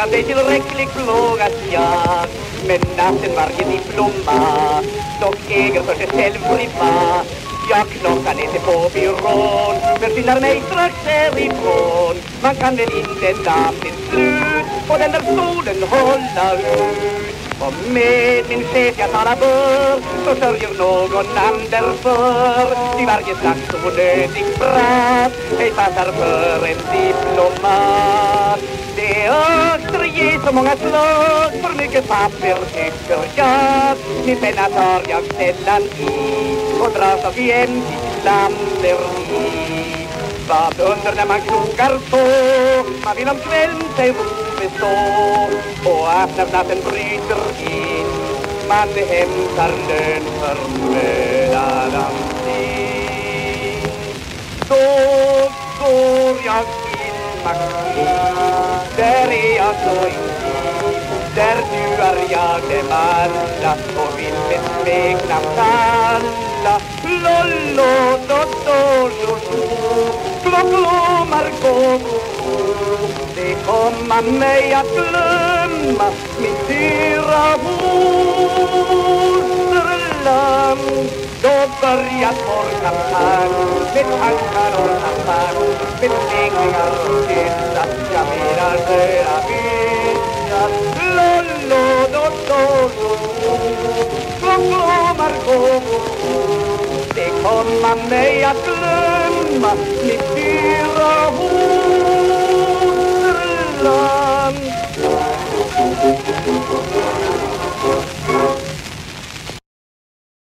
Klockan är tillräckligt plågas jag Men natten varje diploma Dock äger för sig själv privat Ja, klockan är inte på byrån Men skyndar mig strax härifrån Man kan väl inte ta sitt till slut På den där stolen hålla ut och med min chef jag talar för Så sörjer någon annan därför Ty varje slags onödig prat Ej passar för en diplomat öster ge så många slag För mycket papper tycker jag Min penna tar jag sällan i Och dras av jämt i slamseri vad under när man krokar så Man vill om kvällen sig ro bestå Och att när natten bryter in Man hämtar lön för mödan sin Då går jag till Där är jag så intim Där duar jag dem alla Och vill med smeknamn kalla Lollo, do, do, jojo Klocklå, Margot Det komma mig att glömma Då torka vår kampanj Med tankar och kampanj Med svängningar och kyssar Jag menar röda byar Lollo, do, do, jojo Klocklå, Margot Det komma mig att glömma mitt